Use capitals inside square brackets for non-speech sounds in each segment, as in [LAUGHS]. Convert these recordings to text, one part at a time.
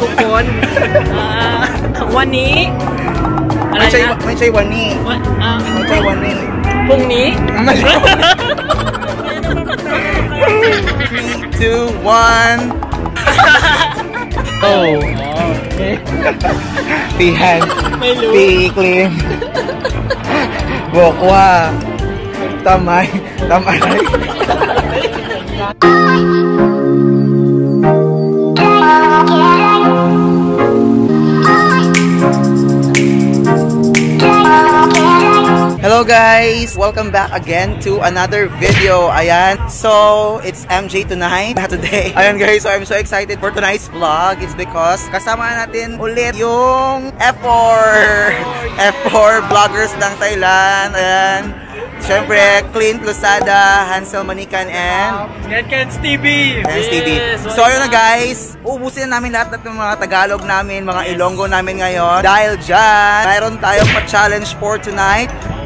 ทุกคนอ่าวันนี้อะไรไม่ใช่นะไม่ใช่วันนี้วันอ่าไม่ใช่วันนี้พรุ่งนี้ ไม่ใช่ three two one โอ้ตีแฮนไม่รู้ตีกลีนบอกว่าทำไมทำอะไร Hello guys! Welcome back again to another video. Ayan. So, it's MJ tonight. Today. [LAUGHS] Ayan guys, so I'm so excited for tonight's vlog. It's because kasama natin ulit yung F4 F4 vloggers ng Thailand. Ayan. Siyempre, Clint Lusada, Hansel Manikan, and Yan kan Stevie. Ayan, Stevie. So, ayun na guys. Uubusin na namin lahat ng mga Tagalog namin, mga Ilonggo namin ngayon. Dahil dyan, mayroon tayong pa-challenge for tonight.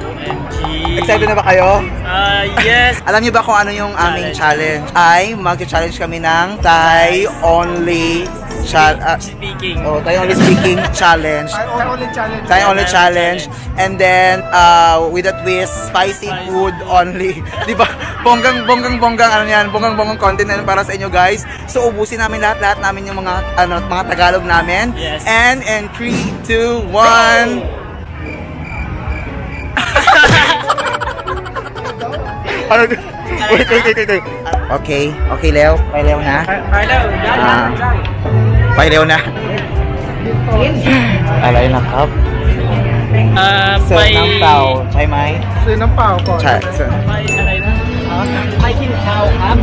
Excited na ba kayo? Ah, yes. Alam niyo ba kung ano yung aming challenge? Ay, mag-challenge kami ng Thai only cha- ah, Speaking. oh, Thai only speaking [LAUGHS] challenge. Thai only challenge. Thai only challenge. And then, uh, with a twist, spicy food only. [LAUGHS] Di ba? Bonggang, bonggang, bonggang, ano yan, bonggang, bonggang content na para sa inyo guys. So, ubusin namin lahat-lahat namin yung mga, ano, mga Tagalog namin. Yes. And, in 3, 2, 1... ano? Wait, wait, wait, wait, wait. Okay, okay, Leo. Okay, Leo na. ไปแล้วได้ได้ได้ไปเร็วนะ อะไรนะครับอ่าเสิร์ฟน้ำเปล่าใช่ไหมซื้อน้ำเปล่าก่อน ใช่ไปอะไรนะไปกินข้าวครับ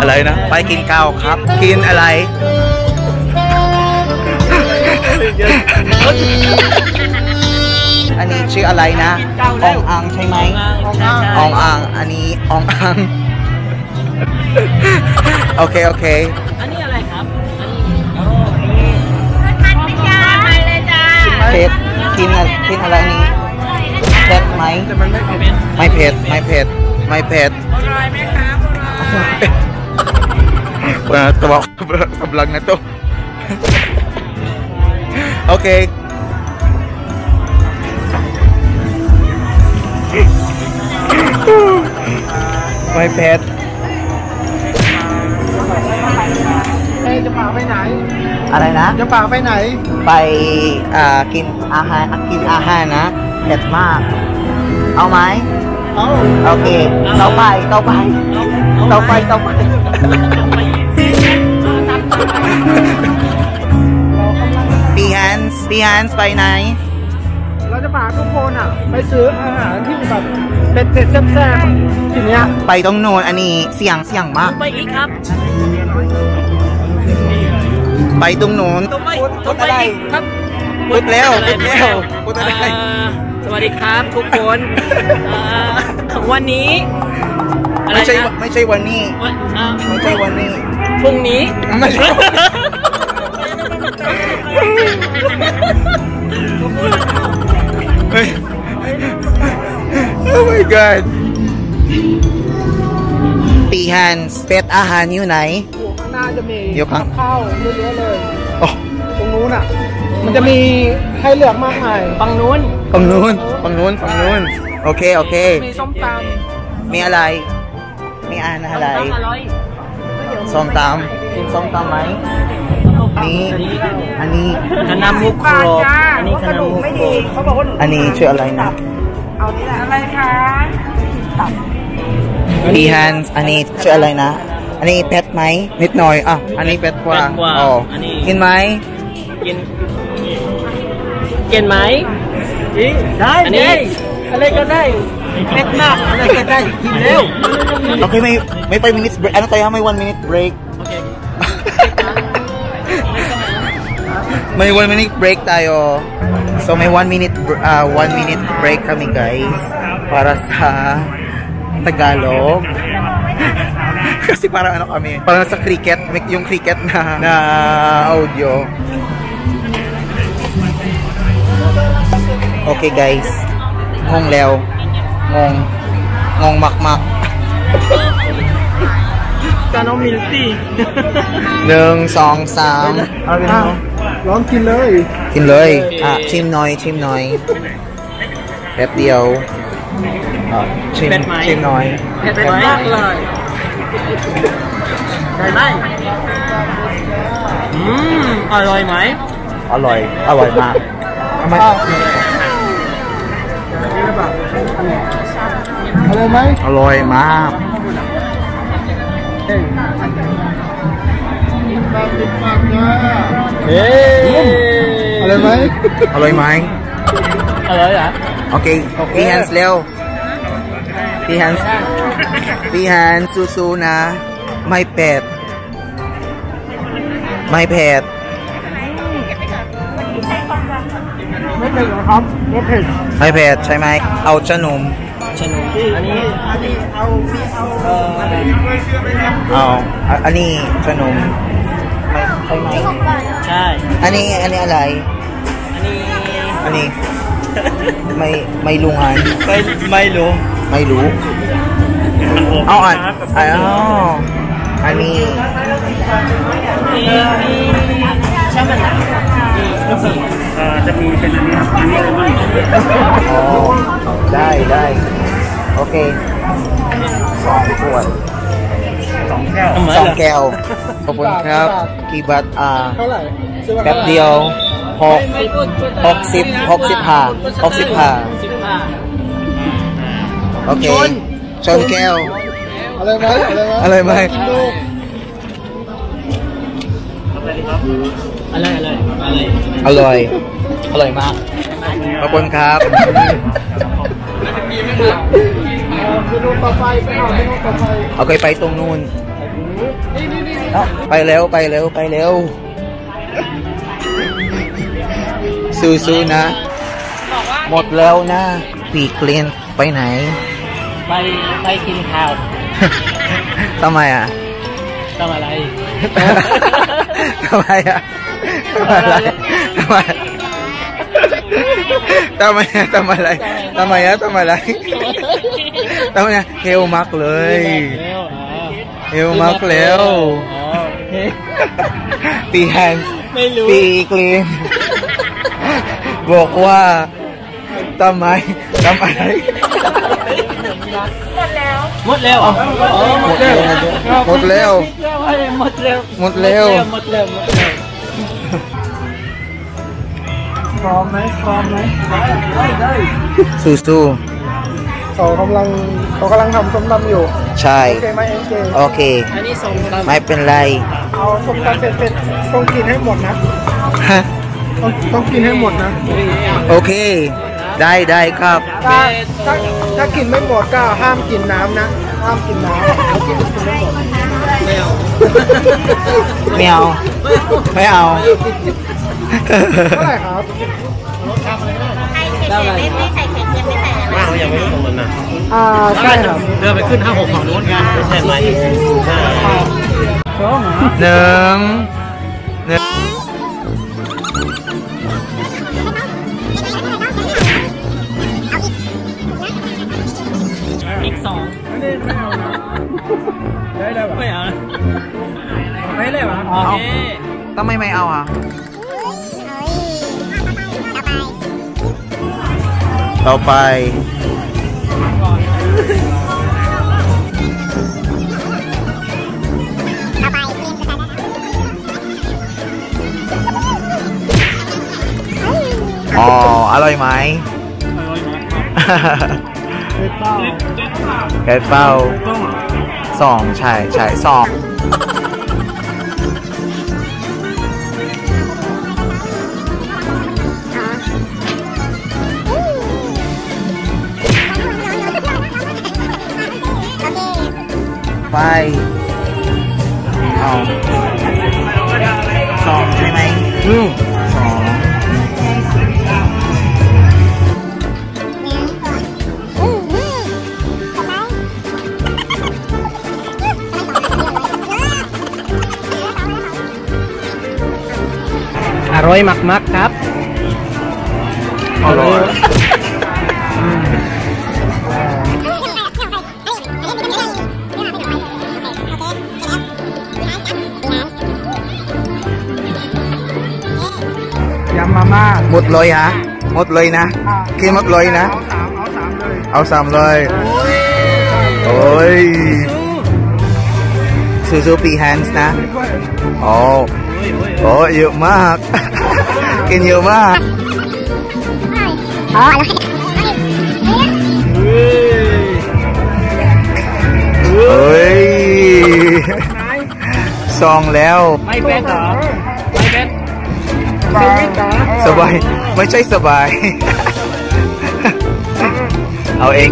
อะไรนะ ไปกินข้าวครับ กินอะไร อันนี้ชื่ออะไรนะอองอังใช่ไหมอองอังอันนี้อองอังโอเคโอเคอันนี้อะไรครับอันนี้โอเคเผ็ดกินอะไรกินอะไรนี่เผ็ดไหมแต่มันไม่เผ็ดไม่เผ็ดไม่เผ็ดไม่เผ็ดอร่อยไหมครับ Wala na tawa ko sa vlog na to. okay. My pet. เอ้ยจะป่าไปไหน อะไรนะ จะป่าไปไหน ไปอ่ากินอาหารอะกินอาหารนะเผ็ดมาก เอาไหมเอ้าโอเคต่อไปต่อไปต่อไปต่อไปปีฮันส์ปีฮันส์ไปไหน เราจะพาทุกคนอะ ไปซื้ออาหารที่แบบเป็นเผ็ดๆแซ่บๆทีเนี้ยไปตรงโน้นอันนี้เสียงเสียงมาก ไปอีกครับไปตรงโน้นต้องไปพูดต้องไปอะไรอีกครับพูดแล้วพูดแล้วพูดอะไรอ่าสวัสดีครับทุกคนอ่าวันนี้อะไรไม่ใช่นะไม่ใช่วันนี้วันอ่าไม่ใช่วันนี้พรุ่งนี้ไม่ใช่เฮ้ย Oh my god ปีฮันส์เป็ดอาหารอยู่ไหน อยู่ข้างหน้าจะมีอยู่ข้าง ข้าวเยอะๆเลย โอ้ตรงนู้นอะ มันจะมีให้เลือกมากมายฝั่งนู้นฝั่งนู้นฝั่งนู้นฝั่งนู้น โอเค โอเค มีส้มตมีอะไร มีอาหารอะไรอร่อยส้มตำกินส้มตำไหม นี่อันนี้คณะมุกโครบอันนี้คณะมุกโครบำเขาบอกว่าหนูอันนี้ชื่ออะไรนะ เอานี่แหละอะไรคะบีฮันอันนี้ชื่ออะไรนะ อันนี้เพชรไหมนิดหน่อยอะอันนี้เพชรกว่าเพชรกว่าอ๋ออนนี้กินไหมกินกินไหมได้อันนี้อะไรก็ได้เผ็ดมากอะไรก็ได้กินเร็วโอเค may may 5 minutes break. Ano tayo? May 1 minute break. May 1 minute break tayo. So may 1 minute uh, ah, 1 minute break kami guys para sa Tagalog. [LAUGHS] Kasi parang ano kami, parang sa cricket, yung cricket na na audio. Okay guys. Ngong Leo. Ngong Ngong Makmak. Tanong milty. Nung song sam. Ah, ตี้หนึ่งสองสามอะลองกินเลยกินเลยอะชิมหน่อยชิมหน่อยแป๊บเดียวอะชิมเผ็ดไหมชิมหน่อยเผ็ดมากเลยได้ไหมอืมอร่อยไหมอร่อยอร่อยมากทำไมอะไรไหมอร่อยมาก เฮ้อะไรไหมอร่อยไหมอร่อยอะโอเคพี่ฮันส์เร็วพี่ฮันส์พี่ฮันส์สู้ๆนะ ไม่เผ็ดไม่เผ็ดไม่เผ็ดเหรอครับไม่เผ็ดไม่เผ็ดใช่ไหม เอาขนมชนุอันนี้เอาเออเอาอะอันนี้ขนมไม่ ใช่ไหมใช่ อันนี้อันนี้อะไร อันนี้ อันนี้ ไม่ไม่รู้ไงไม่ไม่รู้ ไม่รู้เอาอันอันอ๋ออันนี้มีมีใช่ไหมมีมีเอ่อจะมีเป็นอันนี้อันนี้เลยมั้งอ๋อได้ได้โอเคสองขวด สองแก้วสองแก้วขอบคุณครับกี่บาทอ่าเท่าไหร่ซื้อมาแป๊บเดียวหกหกสิบหกสิบห้าหกสิบห้าสิบห้าโอเคชนแก้ว อะไรไหมอะไรไหมอะไรไหมกินดูอะไรอะไรอะไรอร่อย อร่อยมาก ขอบคุณครับ เอาเมนูต่อไปไปเอาเมนูต่อไปโอเคไปตรงนู้นเอ้าไปเร็วไปเร็วไปเร็วสู้ๆนะ หมดแล้วนะ ปีเกลียนไปไหน ไปไปกินข้าวทำไมอะทำอะไรทำไมอะทำอะไรทำไม ทำไมอะทำอะไรทำไมอะทำอะไรทำไมอะเฮลมากเลยเฮลมากแล้วปีแฮนไม่รู้ปีกลีนบอกว่าทำไมทำอะไรหมดแล้วอ๋อหมดแล้วหมดแล้วหมดแล้วหมดแล้วหมดแล้วหมดแล้ว พร้อมไหมพร้อมไหมสู้เขากำลังเขากำลังทำส้มตำอยู่ๆใช่ โอเคไหมเอ็นเจโอเค อันนี้ส่งตามไม่เป็นไร เอาส้มตำเสร็จๆต้องกินให้หมดนะ ฮะ ต้องต้องกินให้หมดนะ โอเค ได้ได้ครับ ถ้าถ้าถ้ากินไม่หมดก็ห้ามกินน้ำนะ ห้ามกินน้ำถ้ากินกินไม่หมดไม่เอา ไม่เอา ไม่เอา เท่าไหร่ครับได้อะไรไม่ใส่เค็มไม่ใส่อะไรว้าวยังไม่ส่งเลยนะอ่าใช่ครับเดินไปขึ้นห้าหกฝั่งนู้นกันใช่ไหมใช่หนึ่งหนึ่งอีกสองไม่เอาไม่เอาไม่เลยวะโอเคทำไมไม่เอาอะ ต่อไป อ๋อ อร่อยไหมแกเป้าสองใช่ใช่สอง ไปเอาสองใช่ไหมอืมสองอร่อยมากๆครับอร่อย ม่าหมดเลยฮะหมดเลยนะกินหมดเลยนะเอาสามเลยเอาสามเลยโอ้ยซูซูปีแฮนส์นะโอ้โอ้เยอะมากกินเยอะมากเฮ้ยซองแล้ว ไม่เบ็ดเหรอ ชีวิตเหรอ สบาย ไม่ใช่สบาย [LAUGHS] เอาเอง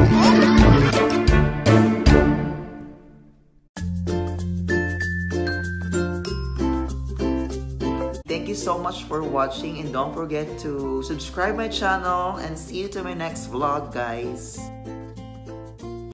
Thank you so much for watching and don't forget to subscribe my channel and see you to my next vlog guys.